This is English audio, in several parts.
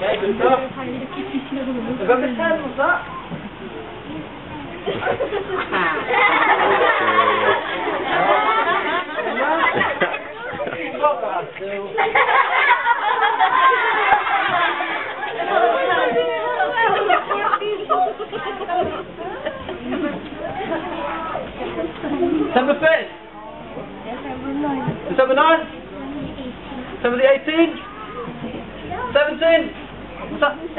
Gel kızım. 5th? December 9th. December 9th? December the 18th? 17th?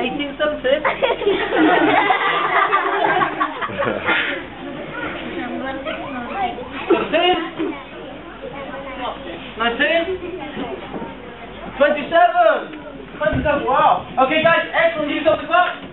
Nineteen? Twenty-seven! Twenty-seven, wow! Okay guys, excellent You got the clock!